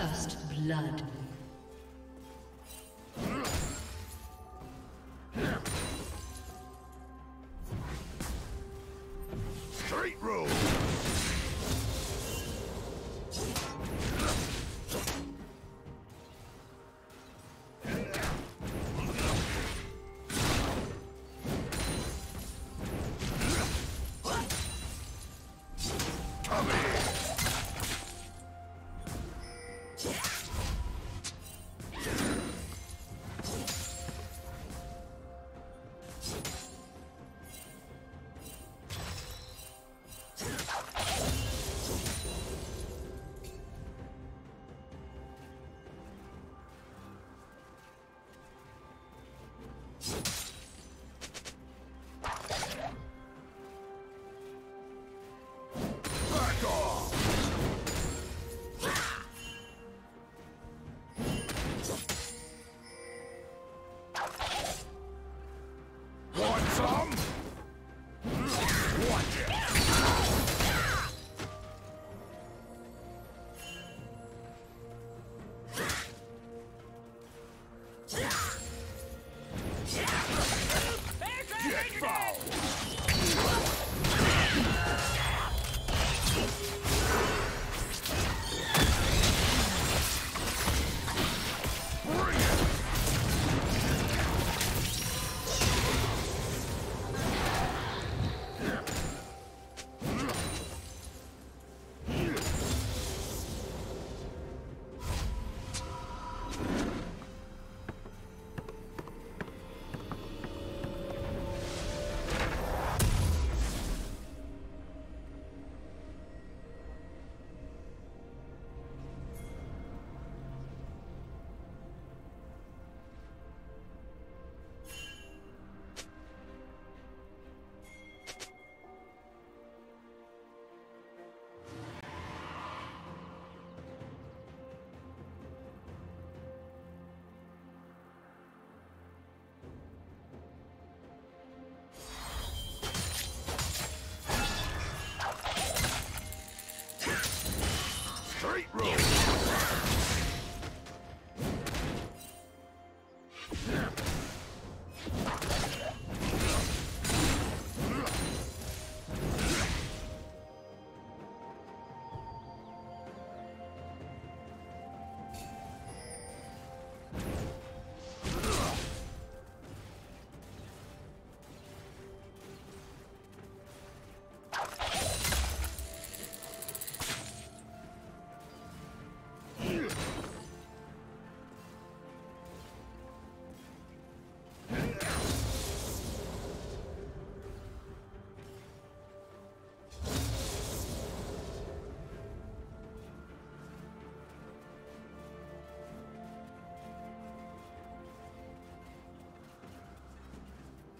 First blood.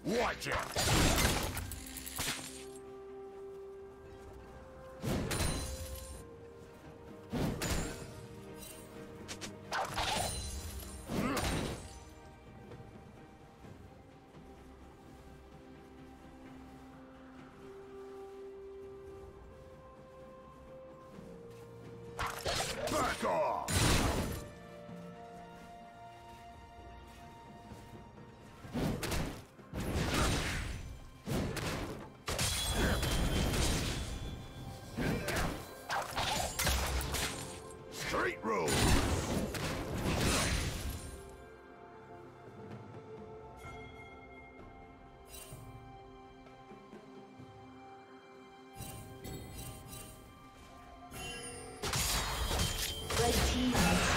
Watch it! Red team.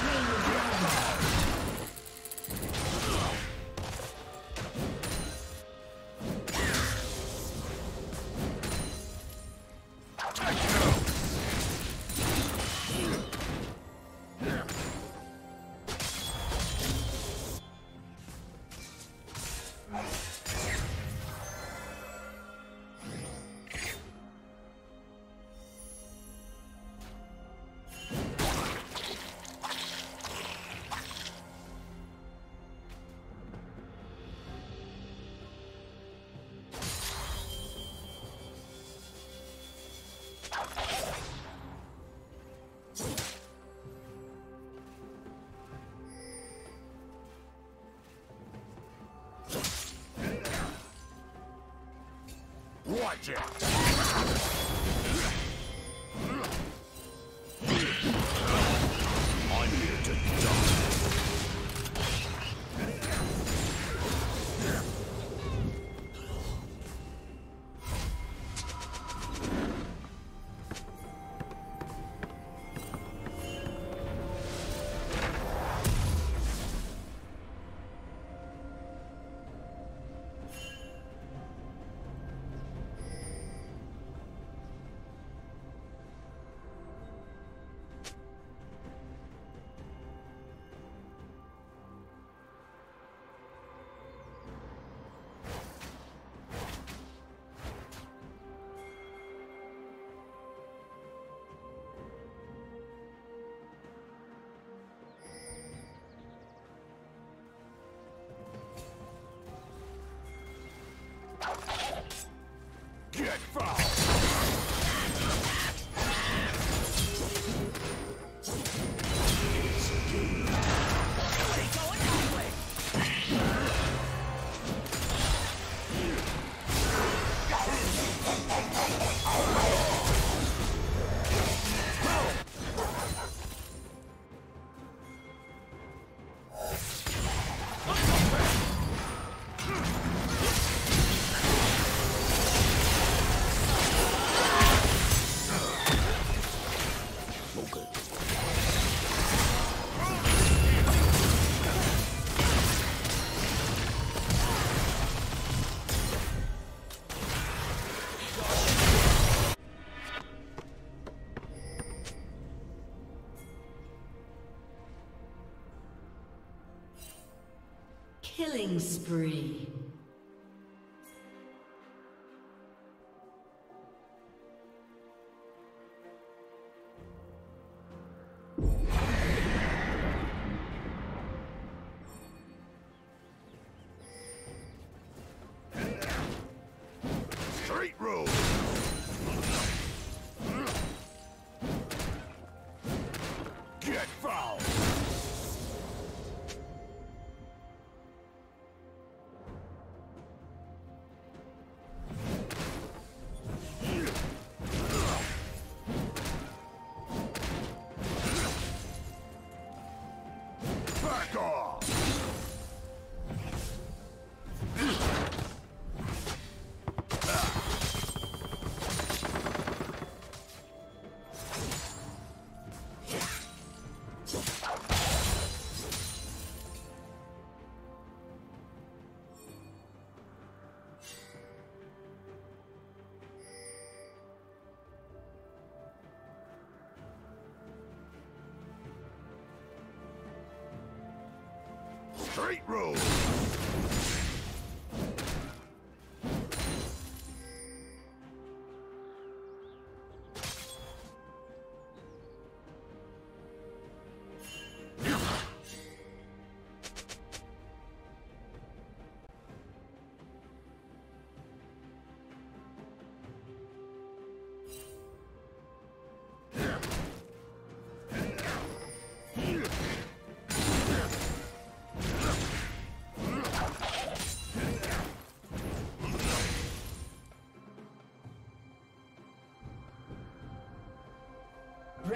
Watch it! Spree. Straight road!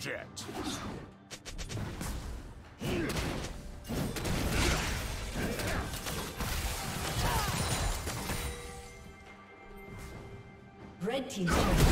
Watch. Red team's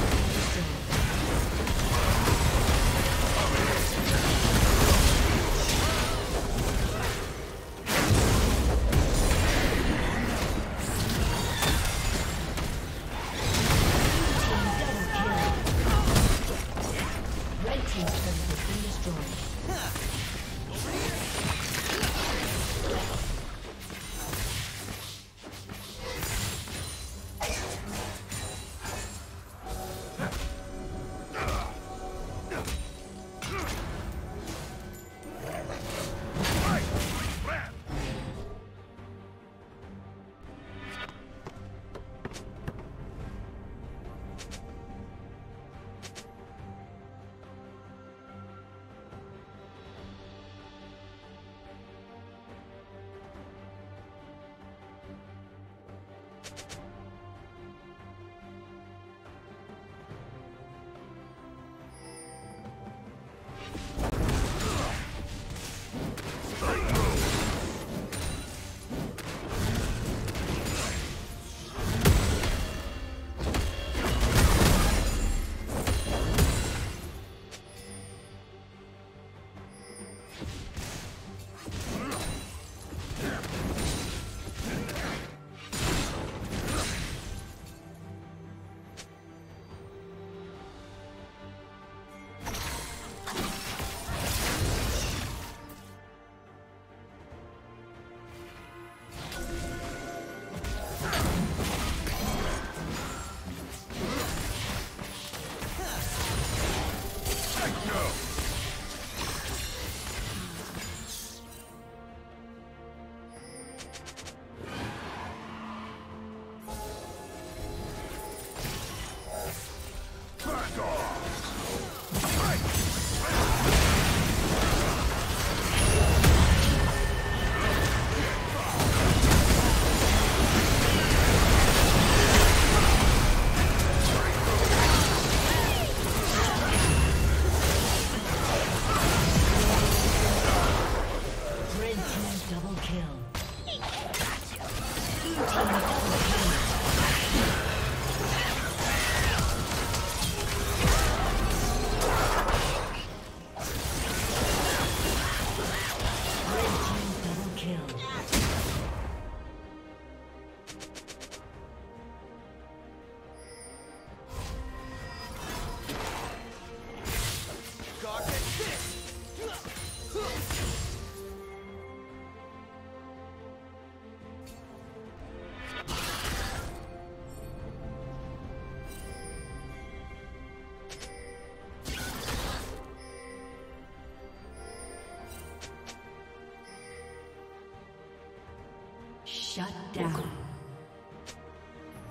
down.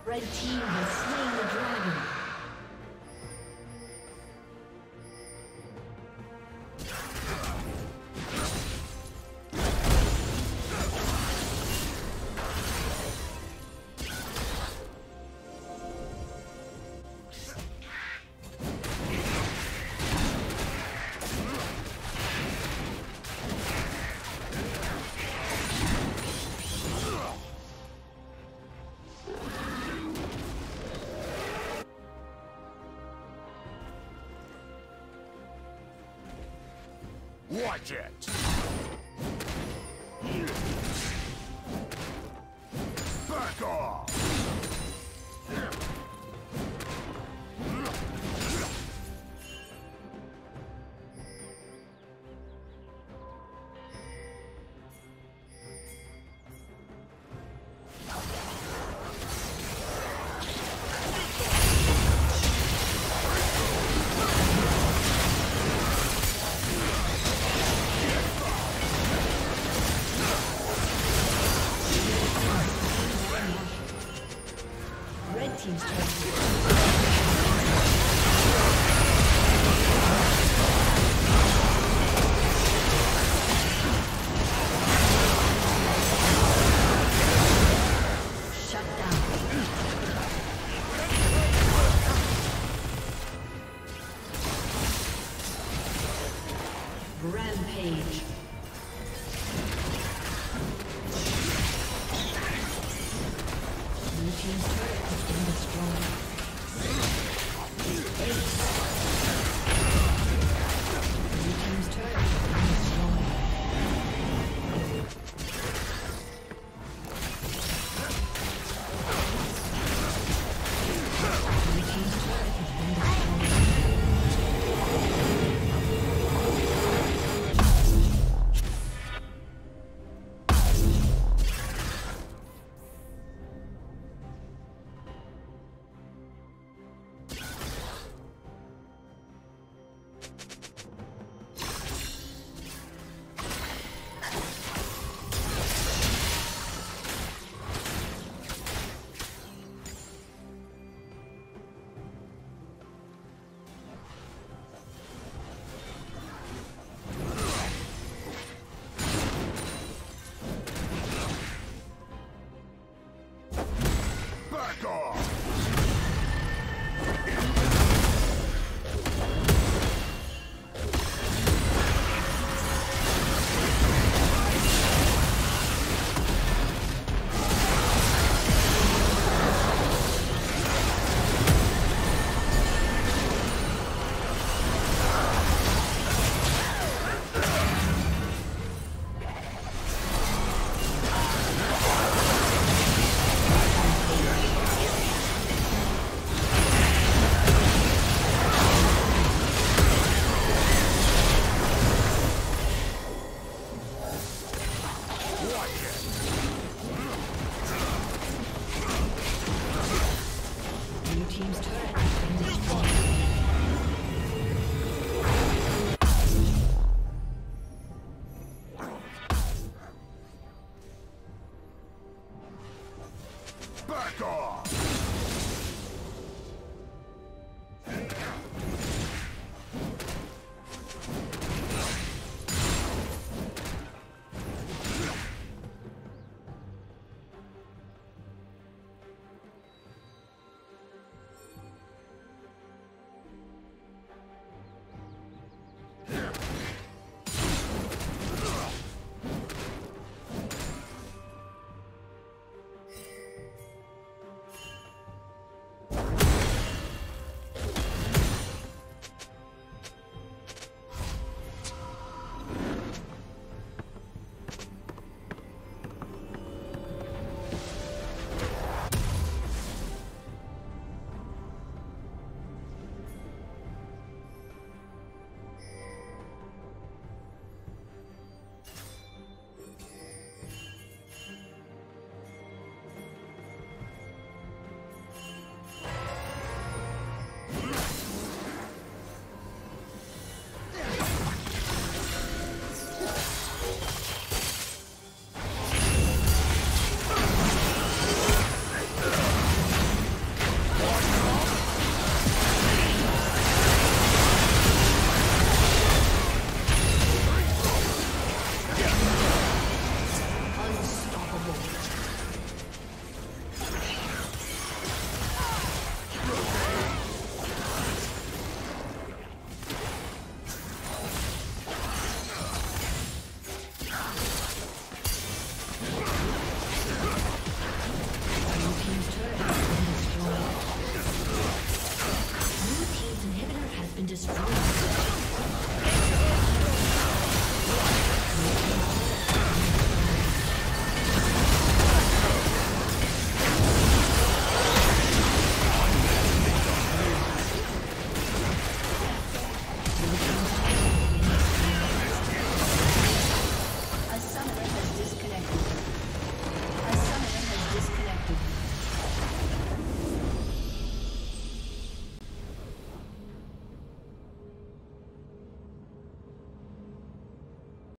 Red team has slain It! Rampage.